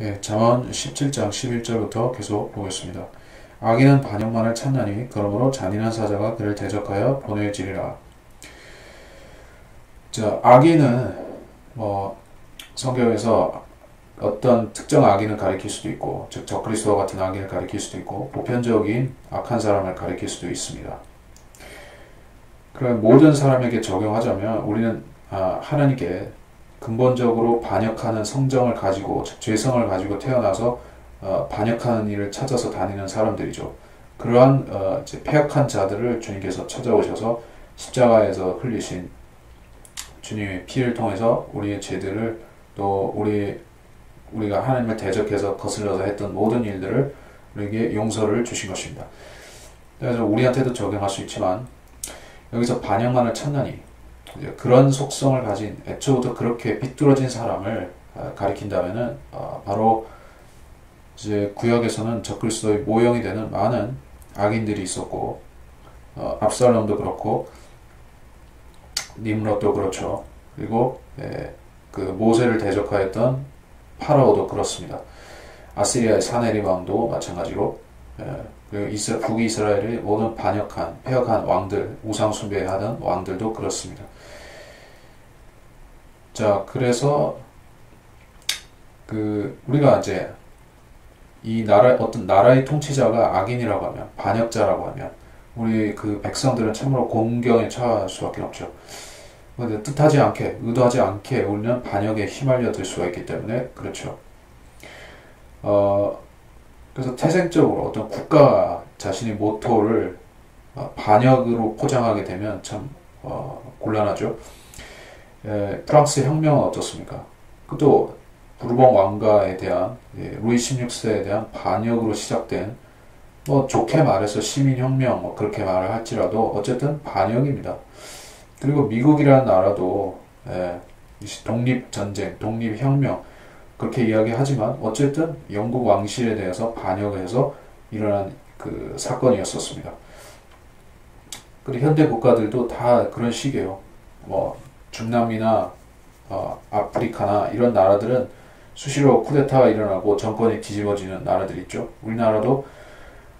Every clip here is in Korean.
예, 잠언 17장 11절부터 계속 보겠습니다. 악인은 반역만을 찾나니 그러므로 잔인한 사자가 그를 대적하여 보내지리라. 자, 악인은 뭐 성경에서 어떤 특정 악인을 가리킬 수도 있고, 즉 적그리스도 같은 악인을 가리킬 수도 있고, 보편적인 악한 사람을 가리킬 수도 있습니다. 그럼 모든 사람에게 적용하자면 우리는 아, 하나님께 근본적으로 반역하는 성정을 가지고 죄성을 가지고 태어나서 어, 반역하는 일을 찾아서 다니는 사람들이죠. 그러한 어, 폐역한 자들을 주님께서 찾아오셔서 십자가에서 흘리신 주님의 피를 통해서 우리의 죄들을 또 우리 우리가 하나님을 대적해서 거슬려서 했던 모든 일들을 우리에게 용서를 주신 것입니다. 그래서 우리한테도 적용할 수 있지만 여기서 반역만을 찾나니 그런 속성을 가진 애초부터 그렇게 비뚤어진 사람을 어, 가리킨다면은 어, 바로 이제 구역에서는 적그리스도의 모형이 되는 많은 악인들이 있었고 어, 압살롬도 그렇고 님롯도 그렇죠. 그리고 예, 그 모세를 대적하였던 파라오도 그렇습니다. 아시리아의 사네리 왕도 마찬가지로 예, 이스, 북이스라엘의 모든 반역한 폐역한 왕들 우상 숭배하던 왕들도 그렇습니다. 자, 그래서 그 우리가 이제 이 나라 어떤 나라의 통치자가 악인이라고 하면 반역자라고 하면 우리 그 백성들은 참으로 공경에 처할 수밖에 없죠. 근데 뜻하지 않게 의도하지 않게 우리는 반역에 휘말려 들 수가 있기 때문에 그렇죠. 어 그래서 태생적으로 어떤 국가 자신의 모토를 어, 반역으로 포장하게 되면 참 어, 곤란하죠. 예, 프랑스 혁명은 어떻습니까? 그도 부르봉 왕가에 대한 예, 루이 16세에 대한 반역으로 시작된 뭐 좋게 말해서 시민혁명 뭐 그렇게 말을 할지라도 어쨌든 반역입니다. 그리고 미국이라는 나라도 예, 독립전쟁, 독립혁명 그렇게 이야기하지만 어쨌든 영국 왕실에 대해서 반역을 해서 일어난 그 사건이었었습니다. 그리고 현대 국가들도 다 그런 식이에요. 뭐 중남미나 어, 아프리카나 이런 나라들은 수시로 쿠데타가 일어나고 정권이 뒤집어지는 나라들 있죠. 우리나라도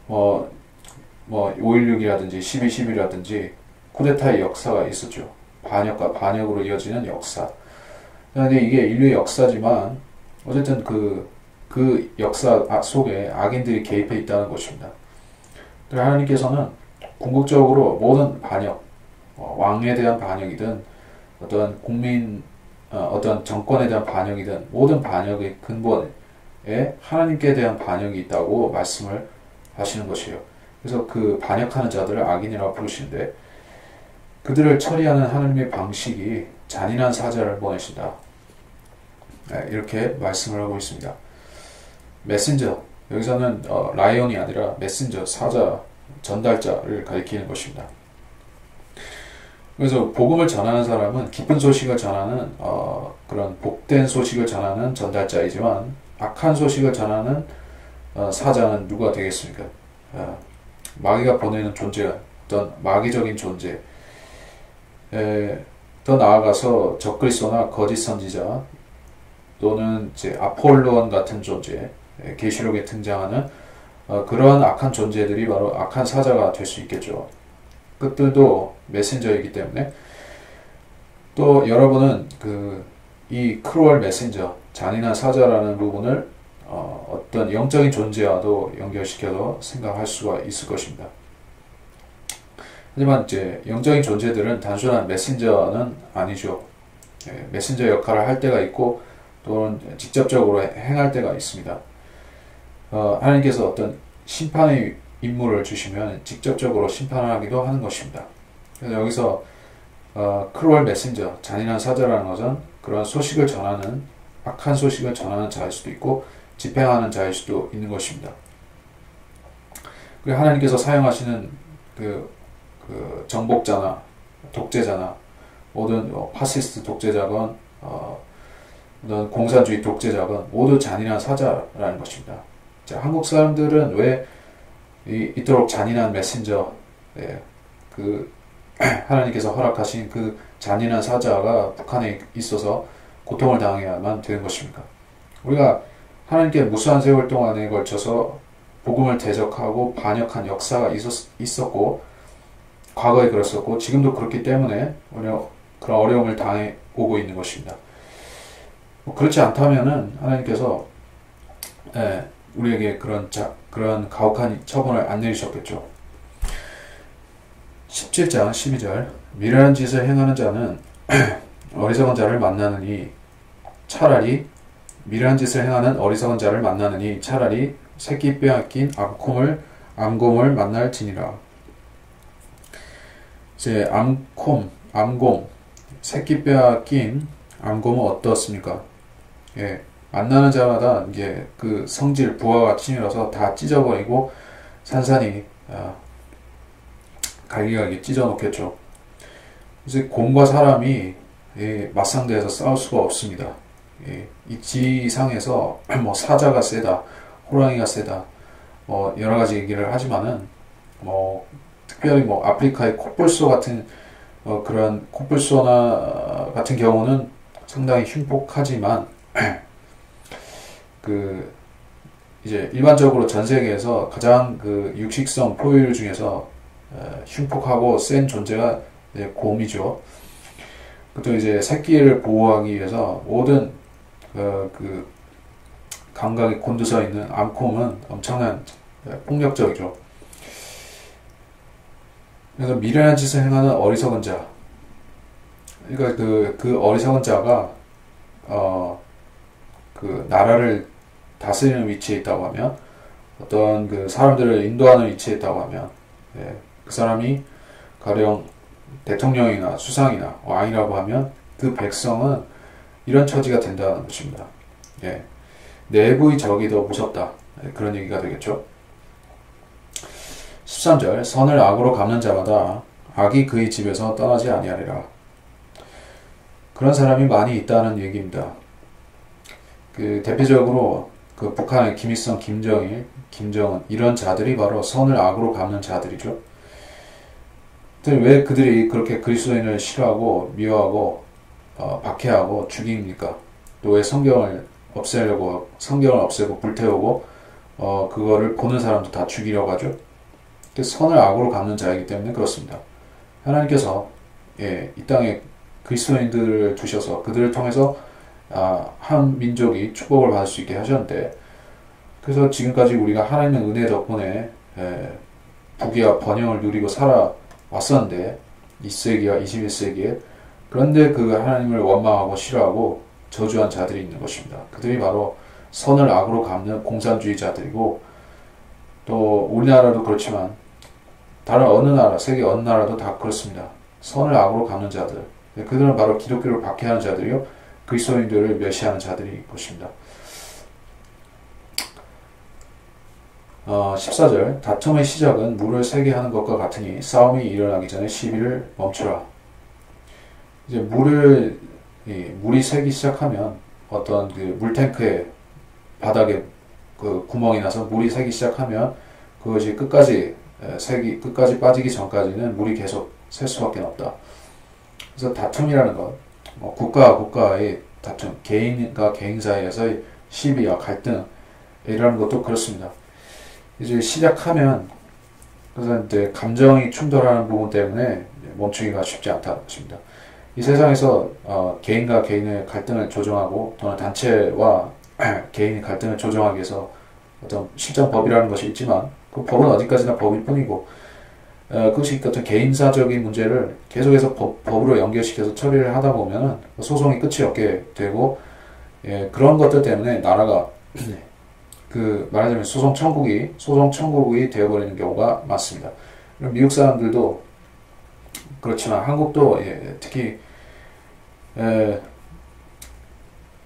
뭐, 뭐 5.16이라든지 12.12라든지 쿠데타의 역사가 있었죠. 반역과 반역으로 이어지는 역사. 근데 이게 인류의 역사지만 어쨌든 그, 그 역사 속에 악인들이 개입해 있다는 것입니다. 하나님께서는 궁극적으로 모든 반역, 어, 왕에 대한 반역이든 어떤 국민 어, 어떤 정권에 대한 반역이든 모든 반역의 근본에 하나님께 대한 반역이 있다고 말씀을 하시는 것이에요. 그래서 그 반역하는 자들을 악인이라고 부르시는데 그들을 처리하는 하나님의 방식이 잔인한 사자를 보내신다. 네, 이렇게 말씀을 하고 있습니다. 메신저 여기서는 어, 라이온이 아니라 메신저 사자 전달자를 가리키는 것입니다. 그래서 복음을 전하는 사람은 기쁜 소식을 전하는 어, 그런 복된 소식을 전하는 전달자이지만 악한 소식을 전하는 어, 사자는 누가 되겠습니까? 어, 마귀가 보내는 존재, 어떤 마귀적인 존재. 에, 더 나아가서 적그리스도나 거짓 선지자 또는 이제 아폴로원 같은 존재, 계시록에 등장하는 어, 그러한 악한 존재들이 바로 악한 사자가 될 수 있겠죠. 끝들도 메신저이기 때문에 또 여러분은 그 이 cruel messenger 잔인한 사자라는 부분을 어떤 영적인 존재와도 연결시켜서 생각할 수가 있을 것입니다. 하지만 이제 영적인 존재들은 단순한 메신저는 아니죠. 예, 메신저 역할을 할 때가 있고 또는 직접적으로 행할 때가 있습니다. 어, 하나님께서 어떤 심판의 임무를 주시면 직접적으로 심판하기도 하는 것입니다. 그래서 여기서 어, cruel messenger, 잔인한 사자라는 것은 그런 소식을 전하는 악한 소식을 전하는 자일 수도 있고 집행하는 자일 수도 있는 것입니다. 그리고 하나님께서 사용하시는 그, 그 정복자나 독재자나 모든 뭐 파시스트 독재자건 어, 공산주의 독재자건 모두 잔인한 사자라는 것입니다. 자, 한국 사람들은 왜 이, 이토록 잔인한 메신저, 예, 그 하나님께서 허락하신 그 잔인한 사자가 북한에 있어서 고통을 당해야만 되는 것입니까? 우리가 하나님께 무수한 세월 동안에 걸쳐서 복음을 대적하고 반역한 역사가 있었, 있었고 과거에 그랬었고 지금도 그렇기 때문에 그런 어려움을 당해 오고 있는 것입니다. 뭐 그렇지 않다면은 하나님께서 예, 우리에게 그런 자, 그런 가혹한 처분을 안 내리셨겠죠. 17장 12절 미련한 짓을 행하는 자는 어리석은 자를 만나느니 차라리 미련한 짓을 행하는 어리석은 자를 만나느니 차라리 새끼 빼앗긴 암콤을 암곰을 만날지니라. 이제 암콤, 암곰, 새끼 빼앗긴 암곰은 어떻습니까? 예, 만나는 자마다 이게 그 성질 부하가 치밀어서 다 찢어버리고 산산이 아, 갈기갈기 찢어놓겠죠. 이제 곰과 사람이 예, 맞상대해서 싸울 수가 없습니다. 예, 이 지상에서 뭐 사자가 세다, 호랑이가 세다, 뭐 여러 가지 얘기를 하지만은 뭐 특별히 뭐 아프리카의 코뿔소 같은 어, 그런 코뿔소나 같은 경우는 상당히 흉폭하지만 그 이제 일반적으로 전 세계에서 가장 그 육식성 포유류 중에서 어, 흉폭하고 센 존재가 곰이죠. 또 이제 새끼를 보호하기 위해서 모든 어, 그 감각이 곤두서 있는 암콤은 엄청난 폭력적이죠. 그래서 미련한 짓을 행하는 어리석은 자. 그러니까 그, 그 어리석은 자가, 어, 그 나라를 다스리는 위치에 있다고 하면, 어떤 그 사람들을 인도하는 위치에 있다고 하면, 예, 그 사람이 가령 대통령이나 수상이나 왕이라고 하면 그 백성은 이런 처지가 된다는 것입니다. 예. 내부의 적이 더 무섭다. 예, 그런 얘기가 되겠죠. 13절 선을 악으로 갚는 자마다 악이 그의 집에서 떠나지 아니하리라. 그런 사람이 많이 있다는 얘기입니다. 그 대표적으로 그 북한의 김일성, 김정일, 김정은 이런 자들이 바로 선을 악으로 갚는 자들이죠. 왜 그들이 그렇게 그리스도인을 싫어하고 미워하고 어, 박해하고 죽입니까? 또 왜 성경을 없애려고 성경을 없애고 불태우고 어, 그거를 보는 사람도 다 죽이려고 하죠. 선을 악으로 갚는 자이기 때문에 그렇습니다. 하나님께서 예, 이 땅에 그리스도인들을 두셔서 그들을 통해서 아, 한 민족이 축복을 받을 수 있게 하셨는데 그래서 지금까지 우리가 하나님의 은혜 덕분에 예, 부귀와 번영을 누리고 살아왔었는데 2세기와 21세기에 그런데 그 하나님을 원망하고 싫어하고 저주한 자들이 있는 것입니다. 그들이 바로 선을 악으로 갚는 공산주의자들이고 또 우리나라도 그렇지만 다른 어느 나라, 세계 어느 나라도 다 그렇습니다. 선을 악으로 갚는 자들. 그들은 바로 기독교를 박해하는 자들이요. 그리스도인들을 멸시하는 자들이 것입니다. 어, 14절 다툼의 시작은 물을 세게 하는 것과 같으니 싸움이 일어나기 전에 시비를 멈추라. 이제 물을 예, 물이 새기 시작하면 어떤 그 물탱크의 바닥에 그 구멍이 나서 물이 새기 시작하면 그것이 끝까지 색이 끝까지 빠지기 전까지는 물이 계속 셀 수밖에 없다. 그래서 다툼이라는 것, 뭐 국가와 국가의 다툼, 개인과 개인 사이에서의 시비와 갈등 이라는 것도 그렇습니다. 이제 시작하면 그래서 이제 감정이 충돌하는 부분 때문에 멈추기가 쉽지 않다는 것입니다. 이 세상에서 어, 개인과 개인의 갈등을 조정하고 또는 단체와 개인의 갈등을 조정하기 위해서 어떤 실정법이라는 것이 있지만 그 법은 어디까지나 법일 뿐이고 어, 그것이 어떤 개인사적인 문제를 계속해서 법, 법으로 연결시켜서 처리를 하다 보면 소송이 끝이 없게 되고 예, 그런 것들 때문에 나라가 그 말하자면 소송 천국이 소송 천국이 되어버리는 경우가 많습니다. 미국 사람들도 그렇지만 한국도 예, 특히 에,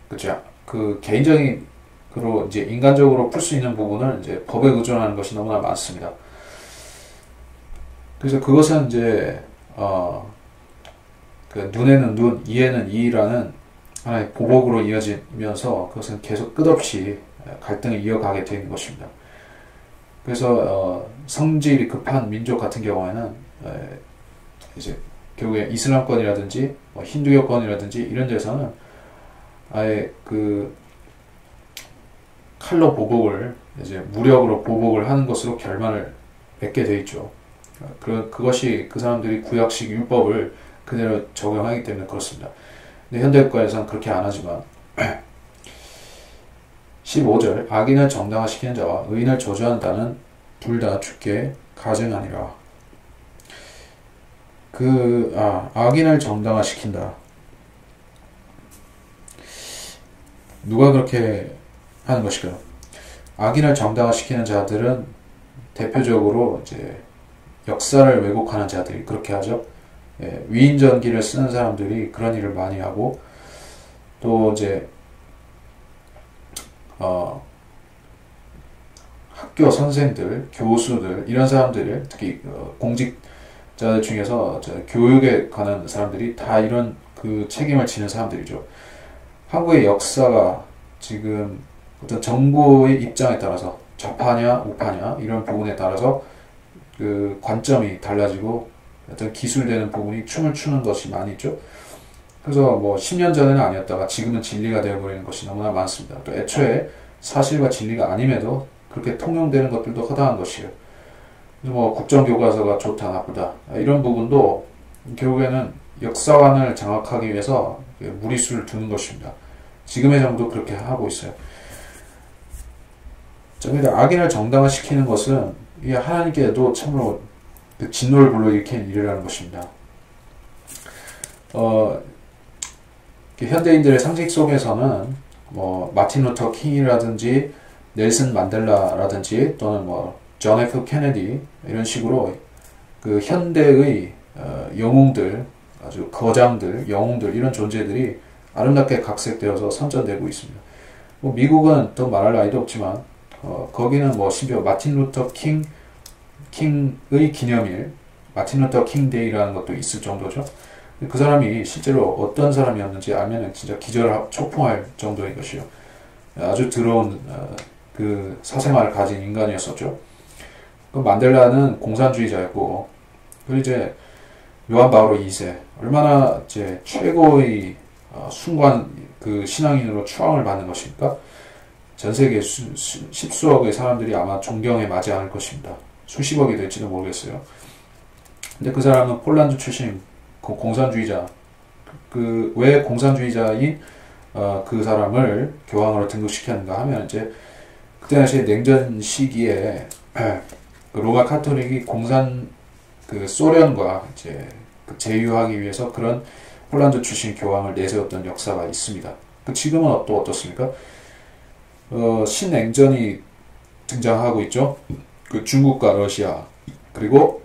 그죠 그 개인적인 그리고 이제 인간적으로 풀 수 있는 부분을 이제 법에 의존하는 것이 너무나 많습니다. 그래서 그것은 이제 어, 그 눈에는 눈, 이에는 이라는 하나의 보복으로 이어지면서 그것은 계속 끝없이 갈등을 이어가게 되는 것입니다. 그래서 어, 성질이 급한 민족 같은 경우에는 에, 이제 결국에 이슬람권이라든지 뭐 힌두교권이라든지 이런 데서는 아예 그 칼로 보복을 이제 무력으로 보복을 하는 것으로 결말을 맺게 돼 있죠. 그 그것이 그 사람들이 구약식 율법을 그대로 적용하기 때문에 그렇습니다. 근데 현대국가에서는 그렇게 안 하지만 15절 악인을 정당화시키는 자와 의인을 저주한다는 둘 다 죽게 가증하니라. 그 아, 악인을 정당화시킨다. 누가 그렇게 하는 것일까요? 악인을 정당화시키는 자들은 대표적으로 이제 역사를 왜곡하는 자들이 그렇게 하죠. 예, 위인전기를 쓰는 사람들이 그런 일을 많이 하고 또 이제 어, 학교 선생들, 교수들 이런 사람들 특히 어, 공직자들 중에서 교육에 관한 사람들이 다 이런 그 책임을 지는 사람들이죠. 한국의 역사가 지금 어떤 정부의 입장에 따라서 좌파냐 우파냐 이런 부분에 따라서 그 관점이 달라지고 어떤 기술되는 부분이 춤을 추는 것이 많이 있죠. 그래서 뭐 10년 전에는 아니었다가 지금은 진리가 되어버리는 것이 너무나 많습니다. 또 애초에 사실과 진리가 아님에도 그렇게 통용되는 것들도 허다한 것이에요. 그래서 뭐 국정교과서가 좋다 나쁘다 이런 부분도 결국에는 역사관을 장악하기 위해서 무리수를 두는 것입니다. 지금의 정도 그렇게 하고 있어요. 그런데 악인을 정당화시키는 것은 이게 하나님께도 참으로 그 진노를 불러일으키는 일이라는 것입니다. 어, 현대인들의 상식 속에서는 뭐 마틴 루터 킹이라든지 넬슨 만델라라든지 또는 뭐존 F 케네디 이런 식으로 그 현대의 어, 영웅들 아주 거장들 영웅들 이런 존재들이 아름답게 각색되어서 선전되고 있습니다. 뭐 미국은 더 말할 나위도 없지만 어, 거기는 뭐 심지어 마틴 루터 킹 킹의 기념일 마틴 루터 킹 데이라는 것도 있을 정도죠. 그 사람이 실제로 어떤 사람이었는지 알면 진짜 기절 초풍할 정도인 것이요. 아주 더러운 어, 그 사생활을 가진 인간이었었죠. 그 만델라는 공산주의자였고, 그리고 이제 요한 바오로 2세 얼마나 이제 최고의 어, 순관 그 신앙인으로 추앙을 받는 것입니까? 전 세계 수, 수, 십수억의 사람들이 아마 존경에 맞지 않을 것입니다. 수십억이 될지도 모르겠어요. 근데 그 사람은 폴란드 출신 그 공산주의자 그 왜 공산주의자인 어, 그 사람을 교황으로 등극시켰는가 하면 이제 그때 당시 냉전 시기에 그 로마 카톨릭이 공산 그 소련과 이제 그 제휴하기 위해서 그런 폴란드 출신 교황을 내세웠던 역사가 있습니다. 그 지금은 또 어떻습니까? 어, 신냉전이 등장하고 있죠. 그 중국과 러시아 그리고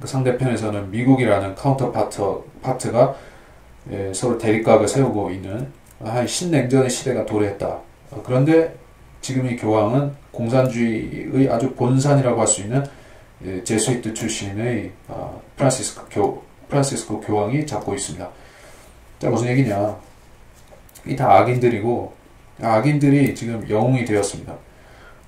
그 상대편에서는 미국이라는 counterpart, part가 예, 서로 대립각을 세우고 있는 한 신냉전의 시대가 도래했다. 어, 그런데 지금 이 교황은 공산주의의 아주 본산이라고 할 수 있는 예, 제수이트 출신의 어, 프란시스코 교, 프란시스코 교황이 잡고 있습니다. 자, 무슨 얘기냐. 이 다 악인들이고, 악인들이 지금 영웅이 되었습니다.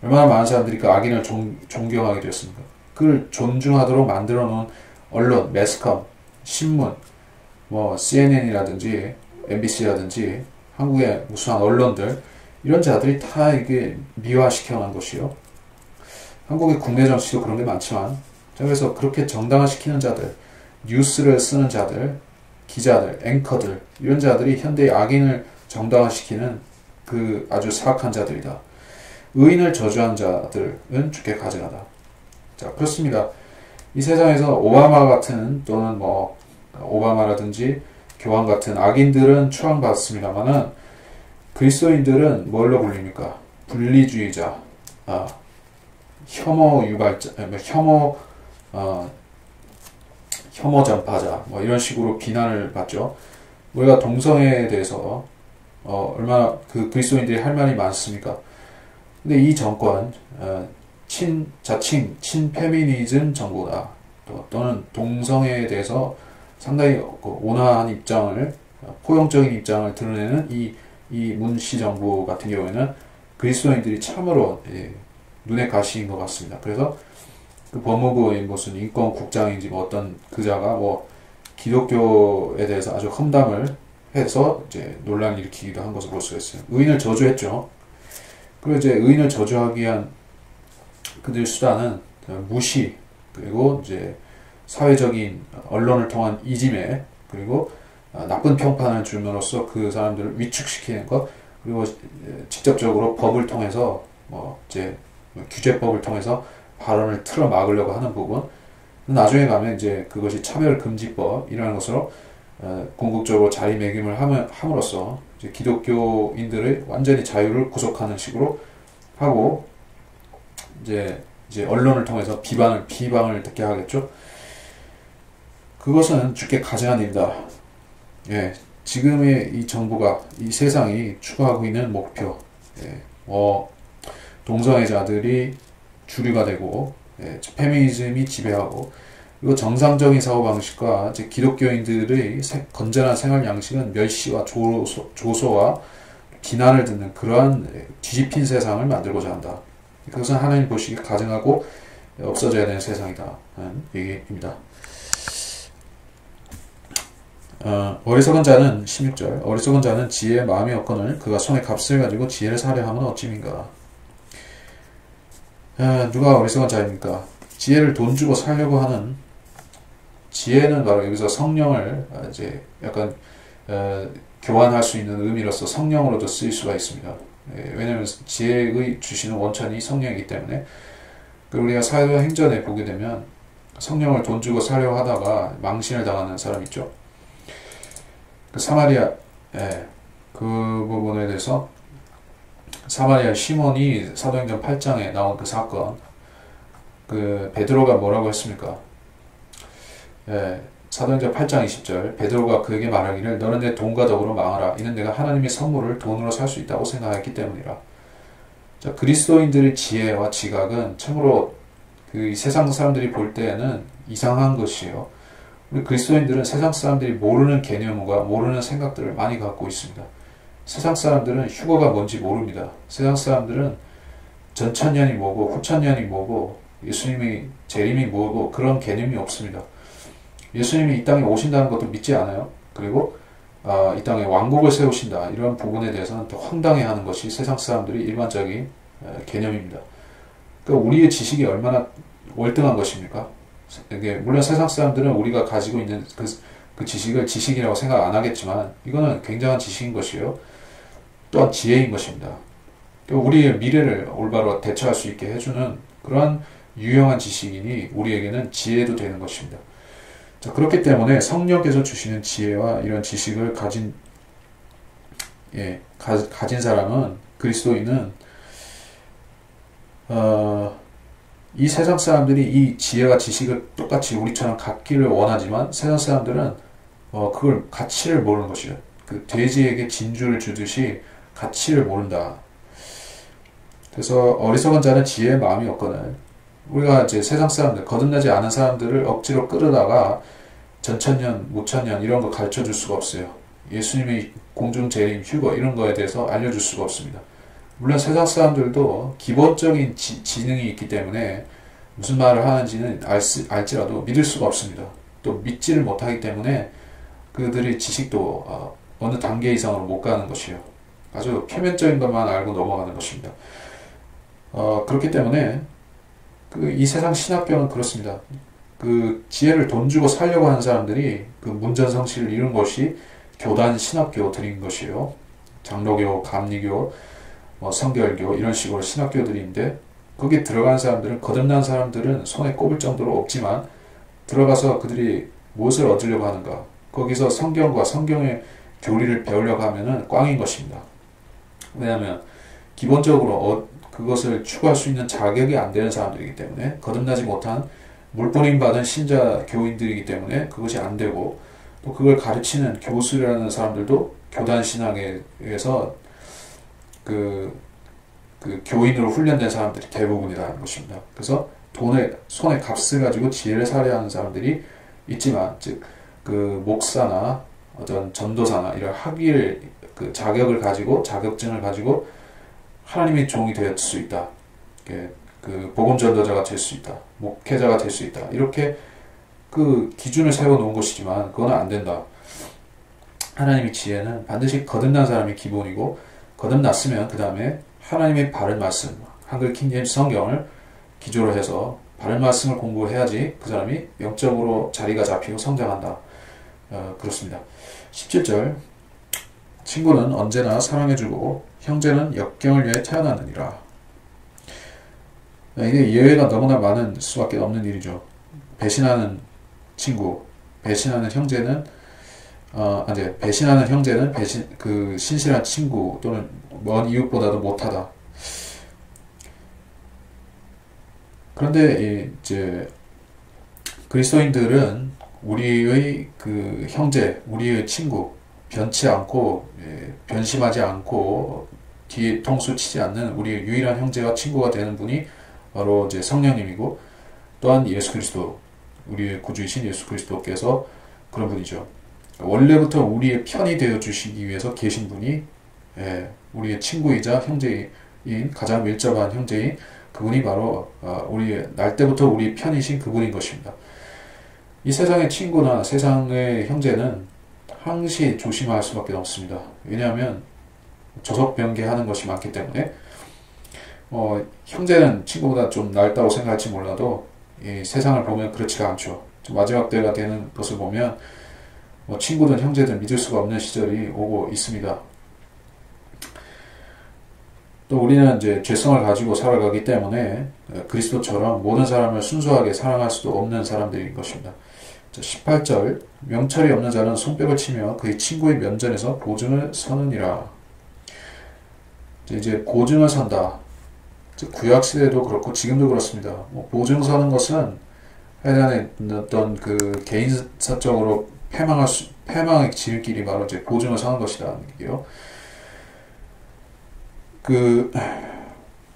얼마나 많은 사람들이 그 악인을 존, 존경하게 되었습니까? 그걸 존중하도록 만들어 놓은 언론, 매스컴, 신문, 뭐 CNN이라든지 MBC라든지 한국의 무수한 언론들 이런 자들이 다 이게 미화시켜 놓은 것이요. 한국의 국내 정치도 그런 게 많지만 그래서 그렇게 정당화시키는 자들, 뉴스를 쓰는 자들, 기자들, 앵커들 이런 자들이 현대의 악인을 정당화시키는 그 아주 사악한 자들이다. 의인을 저주한 자들은 죽게 가증하다. 자, 그렇습니다. 이 세상에서 오바마 같은 또는 뭐 오바마라든지 교황 같은 악인들은 추앙받습니다만은 그리스도인들은 뭘로 불립니까? 분리주의자, 아, 혐오 유발자, 뭐 혐오 어, 혐오 전파자 뭐 이런 식으로 비난을 받죠. 우리가 동성애에 대해서 어, 얼마나 그 그리스도인들이 할 말이 많습니까? 근데 이 정권 어, 친 자칭 친페미니즘 정부다. 또, 또는 동성애에 대해서 상당히 그 온화한 입장을 포용적인 입장을 드러내는 이 이 문시 정부 같은 경우에는 그리스도인들이 참으로 예, 눈에 가시인 것 같습니다. 그래서 그 법무부의 무슨 인권 국장인지 뭐 어떤 그자가 뭐 기독교에 대해서 아주 험담을 해서 이제 논란을 일으키기도 한 것을 볼 수가 있어요. 의인을 저주했죠. 그리고 이제 의인을 저주하기 위한 그들 수단은 무시 그리고 이제 사회적인 언론을 통한 이짐에 그리고 나쁜 평판을 줌으로써 그 사람들을 위축시키는 것 그리고 직접적으로 법을 통해서 뭐 이제 규제법을 통해서 발언을 틀어 막으려고 하는 부분. 나중에 가면 이제 그것이 차별금지법이라는 것으로 어, 궁극적으로 자리매김을 함으로써 기독교인들의 완전히 자유를 구속하는 식으로 하고 이제 이제 언론을 통해서 비방을 비방을 듣게 하겠죠. 그것은 주께 가증한 일이다. 예, 지금의 이 정부가 이 세상이 추구하고 있는 목표, 예, 뭐 동성애자들이 주류가 되고 예, 페미니즘이 지배하고 그리고 정상적인 사고방식과 기독교인들의 건전한 생활 양식은 멸시와 조소, 조소와 비난을 듣는 그러한 뒤집힌 세상을 만들고자 한다. 그것은 하나님 보시기에 가증하고 없어져야 되는 세상이다. 는 얘기입니다. 어, 어리석은 자는 16절 어리석은 자는 지혜의 마음이 없거늘 그가 손에 값을 가지고 지혜를 사려 하면 어찌민가 아, 누가 어리석은 자입니까? 지혜를 돈 주고 살려고 하는 지혜는 바로 여기서 성령을 아, 이제 약간 어, 교환할 수 있는 의미로서 성령으로도 쓰일 수가 있습니다. 예, 왜냐하면 지혜의 주시는 원천이 성령이기 때문에 우리가 사도 행전에 보게 되면 성령을 돈 주고 사려 하다가 망신을 당하는 사람 있죠. 그 사마리아 예, 그 부분에 대해서 사마리아 시몬이 사도행전 8장에 나온 그 사건 그 베드로가 뭐라고 했습니까? 예, 사도행전 8장 20절 베드로가 그에게 말하기를 너는 내 돈과 더불어 망하라 이는 내가 하나님의 선물을 돈으로 살 수 있다고 생각했기 때문이라 자, 그리스도인들의 지혜와 지각은 참으로 그 세상 사람들이 볼 때에는 이상한 것이에요. 우리 그리스도인들은 세상 사람들이 모르는 개념과 모르는 생각들을 많이 갖고 있습니다. 세상 사람들은 휴거가 뭔지 모릅니다. 세상 사람들은 전천년이 뭐고 후천년이 뭐고 예수님이 재림이 뭐고 그런 개념이 없습니다. 예수님이 이 땅에 오신다는 것도 믿지 않아요. 그리고 어, 이 땅에 왕국을 세우신다 이런 부분에 대해서는 더 황당해하는 것이 세상 사람들이 일반적인 어, 개념입니다. 그러니까 우리의 지식이 얼마나 월등한 것입니까? 이게 물론 세상 사람들은 우리가 가지고 있는 그, 그 지식을 지식이라고 생각 안 하겠지만 이거는 굉장한 지식인 것이요. 또한 지혜인 것입니다. 우리의 미래를 올바로 대처할 수 있게 해주는 그러한 유용한 지식이니 우리에게는 지혜도 되는 것입니다. 자, 그렇기 때문에 성령께서 주시는 지혜와 이런 지식을 가진 예, 가, 가진 사람은 그리스도인은 어, 이 세상 사람들이 이 지혜와 지식을 똑같이 우리처럼 갖기를 원하지만 세상 사람들은 어, 그걸 가치를 모르는 것이죠. 그 돼지에게 진주를 주듯이 가치를 모른다. 그래서 어리석은 자는 지혜의 마음이 없거든. 우리가 이제 세상 사람들, 거듭나지 않은 사람들을 억지로 끌어다가 전천년, 무천년 이런 거 가르쳐 줄 수가 없어요. 예수님의 공중 재림, 휴거 이런 거에 대해서 알려줄 수가 없습니다. 물론 세상 사람들도 기본적인 지, 지능이 있기 때문에 무슨 말을 하는지는 알 수, 알지라도 믿을 수가 없습니다. 또 믿지를 못하기 때문에 그들의 지식도 어, 어느 단계 이상으로 못 가는 것이요. 아주 표면적인 것만 알고 넘어가는 것입니다. 어, 그렇기 때문에 그 이 세상 신학교는 그렇습니다. 그 지혜를 돈 주고 살려고 하는 사람들이 그 문전성시를 이룬 것이 교단 신학교들인 것이에요. 장로교, 감리교, 뭐 성결교 이런 식으로 신학교들인데 거기 들어간 사람들은 거듭난 사람들은 손에 꼽을 정도로 없지만 들어가서 그들이 무엇을 얻으려고 하는가 거기서 성경과 성경의 교리를 배우려고 하면은 꽝인 것입니다. 왜냐하면 기본적으로 어, 그것을 추구할 수 있는 자격이 안 되는 사람들이기 때문에 거듭나지 못한 물보임 받은 신자 교인들이기 때문에 그것이 안 되고 또 그걸 가르치는 교수라는 사람들도 교단 신앙에 의해서 그, 그 교인으로 훈련된 사람들이 대부분이라는 것입니다. 그래서 돈에 손에 값을 가지고 지혜를 살해야 하는 사람들이 있지만 즉 그 목사나 어떤 전도사나 이런 학위를 그 자격을 가지고 자격증을 가지고 하나님의 종이 될 수 있다. 그 복음 전도자가 될 수 있다. 목회자가 될 수 있다. 이렇게 그 기준을 세워 놓은 것이지만 그건 안 된다. 하나님의 지혜는 반드시 거듭난 사람이 기본이고 거듭났으면 그 다음에 하나님의 바른 말씀, 한글 킹제임스 성경을 기조로 해서 바른 말씀을 공부해야지 그 사람이 영적으로 자리가 잡히고 성장한다. 어, 그렇습니다. 17절 친구는 언제나 사랑해주고 형제는 역경을 위해 태어났느니라. 이게 예외가 너무나 많은 수밖에 없는 일이죠. 배신하는 친구, 배신하는 형제는 어, 이제 배신하는 형제는 배신 그 신실한 친구 또는 먼 이웃보다도 못하다. 그런데 이제 그리스도인들은 우리의 그 형제, 우리의 친구 변치 않고 예, 변심하지 않고 뒤에 통수 치지 않는 우리의 유일한 형제와 친구가 되는 분이 바로 이제 성령님이고 또한 예수 그리스도 우리의 구주이신 예수 그리스도께서 그런 분이죠. 원래부터 우리의 편이 되어 주시기 위해서 계신 분이 예, 우리의 친구이자 형제인 가장 밀접한 형제인 그분이 바로 어, 우리 날 때부터 우리 편이신 그분인 것입니다. 이 세상의 친구나 세상의 형제는 항시 조심할 수밖에 없습니다. 왜냐하면 조석변개하는 것이 많기 때문에 어, 형제는 친구보다 좀 낫다고 생각할지 몰라도 세상을 보면 그렇지가 않죠. 마지막 때가 되는 것을 보면 뭐 친구든 형제든 믿을 수가 없는 시절이 오고 있습니다. 또 우리는 이제 죄성을 가지고 살아가기 때문에 그리스도처럼 모든 사람을 순수하게 사랑할 수도 없는 사람들인 것입니다. 18절 명철이 없는 자는 손뼉을 치며 그의 친구의 면전에서 보증을 서느니라. 이제 보증을 선다. 구약 시대도 그렇고 지금도 그렇습니다. 뭐 보증 서는 것은 해당의 어떤 그 개인사적으로 패망할 수, 패망의 지름길이 바로 이제 보증을 서는 것이라는 얘기요. 그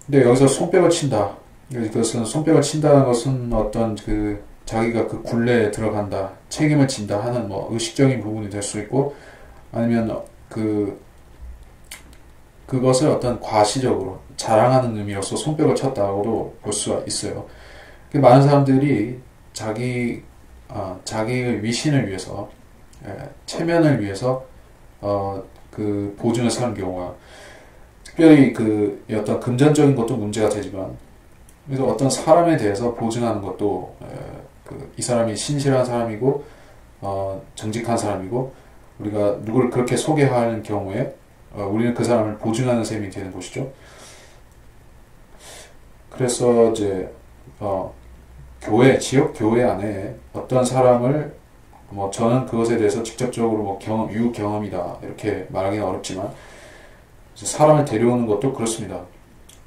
근데 여기서 손뼉을 친다. 그것은 손뼉을 친다는 것은 어떤 그 자기가 그 굴레에 들어간다, 책임을 진다 하는 뭐 의식적인 부분이 될 수 있고 아니면 그 그것을 어떤 과시적으로 자랑하는 의미로서 손뼉을 쳤다고도 볼 수가 있어요. 많은 사람들이 자기 어, 자기의 위신을 위해서 예, 체면을 위해서 어, 그 보증을 사는 경우가 특별히 그 어떤 금전적인 것도 문제가 되지만 그래서 어떤 사람에 대해서 보증하는 것도 예, 그 이 사람이 신실한 사람이고 어, 정직한 사람이고 우리가 누구를 그렇게 소개하는 경우에 어, 우리는 그 사람을 보증하는 셈이 되는 것이죠. 그래서 이제 어, 교회 지역 교회 안에 어떤 사람을 뭐 저는 그것에 대해서 직접적으로 뭐 경험 유 경험이다 이렇게 말하기는 어렵지만 사람을 데려오는 것도 그렇습니다.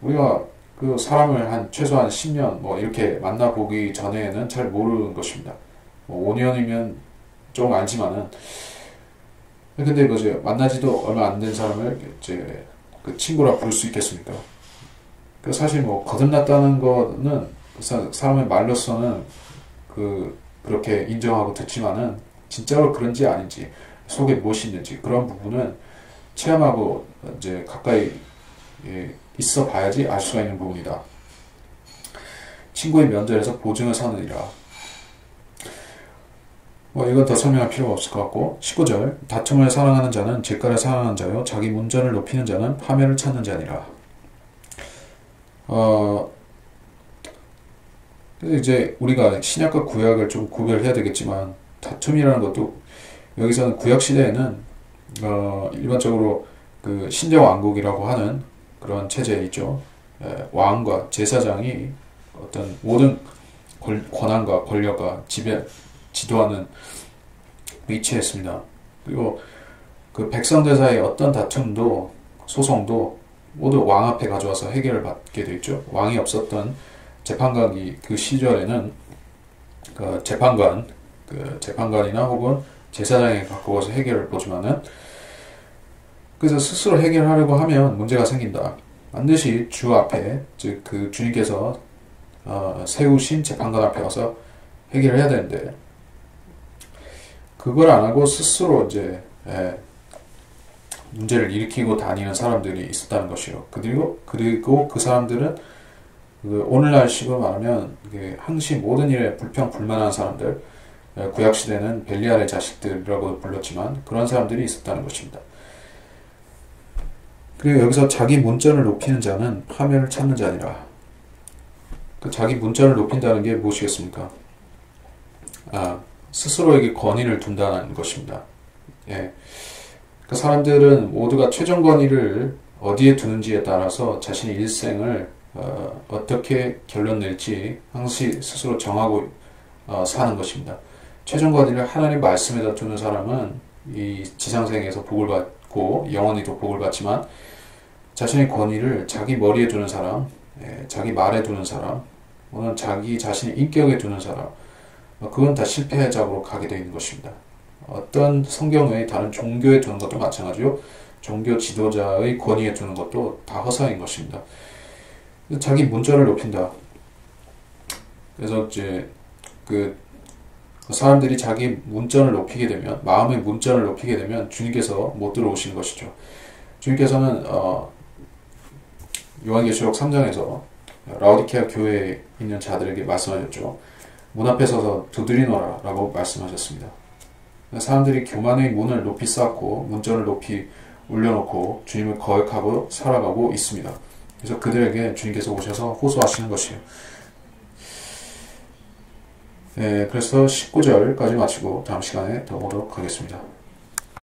우리가 그 사람을 한 최소한 10년 뭐 이렇게 만나보기 전에는 잘 모르는 것입니다. 뭐 5년이면 좀 알지만은 근데 뭐지 만나지도 얼마 안 된 사람을 이제 그 친구라 부를 수 있겠습니까? 그 사실 뭐 거듭났다는 거는 그 사람의 말로서는 그 그렇게 인정하고 듣지만은 진짜로 그런지 아닌지 속에 무엇이 있는지 그런 부분은 체험하고 이제 가까이 예, 있어 봐야지 알 수가 있는 부분이다. 친구의 면전에서 보증을 서느니라. 뭐 이건 더 설명할 필요가 없을 것 같고 19절 다툼을 사랑하는 자는 재가를 사랑하는 자요 자기 문전을 높이는 자는 파멸을 찾는 자니라. 어 이제 우리가 신약과 구약을 좀 구별해야 되겠지만 다툼이라는 것도 여기서는 구약 시대에는 어 일반적으로 그 신정왕국이라고 하는 그런 체제에 있죠. 예, 왕과 제사장이 어떤 모든 권한과 권력과 지배, 지도하는 위치에 있습니다. 그리고 그 백성들 사이의 어떤 다툼도 소송도 모두 왕 앞에 가져와서 해결을 받게 되어 있죠. 왕이 없었던 재판관이 그 시절에는 그 재판관, 그 재판관이나 혹은 제사장에 갖고 와서 해결을 보지만은 그래서 스스로 해결하려고 하면 문제가 생긴다. 반드시 주 앞에, 즉, 그 주님께서 어, 세우신 재판관 앞에 와서 해결을 해야 되는데, 그걸 안 하고 스스로 이제, 예, 문제를 일으키고 다니는 사람들이 있었다는 것이요. 그리고, 그리고 그 사람들은 그 오늘날 식으로 말하면 항시 모든 일에 불평, 불만한 사람들, 예, 구약 시대는 벨리알의 자식들이라고 불렀지만 그런 사람들이 있었다는 것입니다. 그리고 여기서 자기 문전을 높이는 자는 파멸을 찾는 자니라. 그 자기 문전을 높인다는 게 무엇이겠습니까? 아, 스스로에게 권위를 둔다는 것입니다. 예. 그 사람들은 모두가 최종 권위를 어디에 두는지에 따라서 자신의 일생을 어, 떻게 결론 낼지 항시 스스로 정하고 어, 사는 것입니다. 최종 권위를 하나님 말씀에다 두는 사람은 이 지상생에서 복을 받고 영원히도 복을 받지만 자신의 권위를 자기 머리에 두는 사람, 예, 자기 말에 두는 사람, 또는 자기 자신의 인격에 두는 사람, 어, 그건 다 실패의 잡으로 가게 되어 있는 것입니다. 어떤 성경의 다른 종교에 두는 것도 마찬가지요. 종교 지도자의 권위에 두는 것도 다 허사인 것입니다. 자기 문자를 높인다. 그래서 이제 그 사람들이 자기 문전을 높이게 되면 마음의 문전을 높이게 되면 주님께서 못 들어오시는 것이죠. 주님께서는 어, 요한계시록 3장에서 라우디케아 교회에 있는 자들에게 말씀하셨죠. 문 앞에 서서 두드리노라 라고 말씀하셨습니다. 사람들이 교만의 문을 높이 쌓고 문전을 높이 올려놓고 주님을 거역하고 살아가고 있습니다. 그래서 그들에게 주님께서 오셔서 호소하시는 것이에요. 네, 그래서 19절까지 마치고 다음 시간에 더 보도록 하겠습니다.